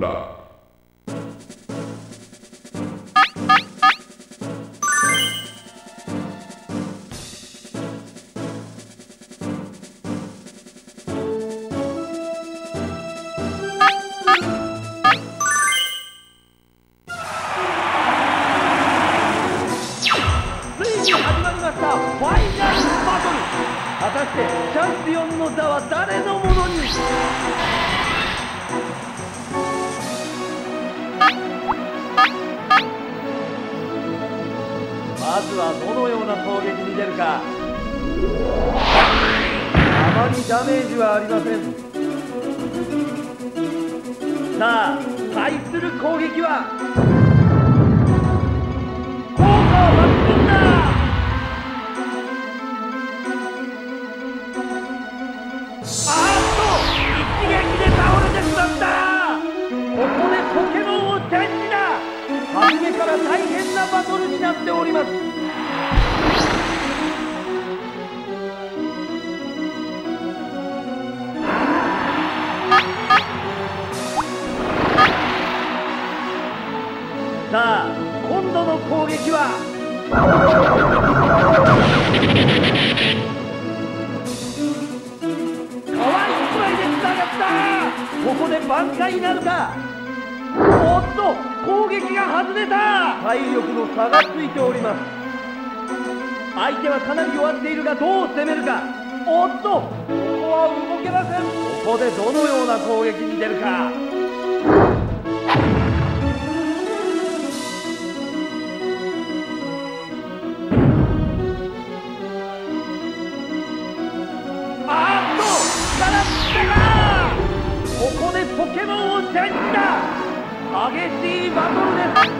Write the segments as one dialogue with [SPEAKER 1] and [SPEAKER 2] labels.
[SPEAKER 1] だ。
[SPEAKER 2] ついに始まりましたファイナルバトル。果たしてチャンピオンの座は誰のまずはどのような攻撃に出るか。あまりダメージはありません。さあ対する攻撃は。効果を発揮だ。あ初めから大変なバトルになっております。さあ今度の攻撃は？かわいいくらいでつながった。ここで挽回なるか？と攻撃が外れた。体力の差がついております。相手はかなり弱っているがどう攻めるか。おっとここは動けません。ここでどのような攻撃に出るか。あっと力ったかここでポケモンをチェンジだ。激しいバトルです。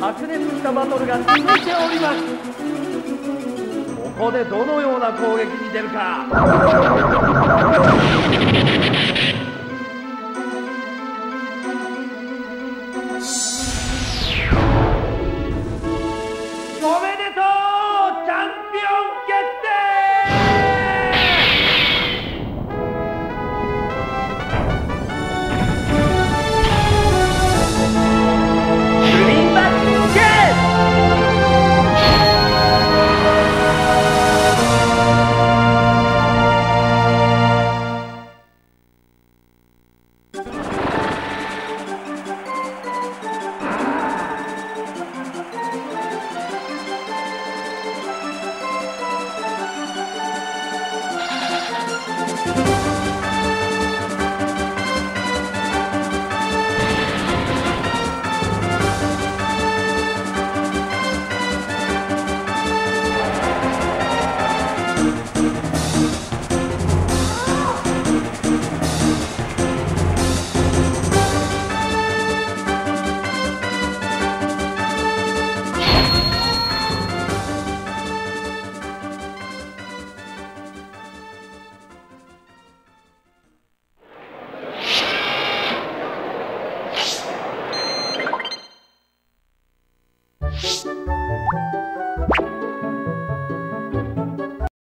[SPEAKER 2] 白熱したバトルが続いております。ここでどのような攻撃に出るか。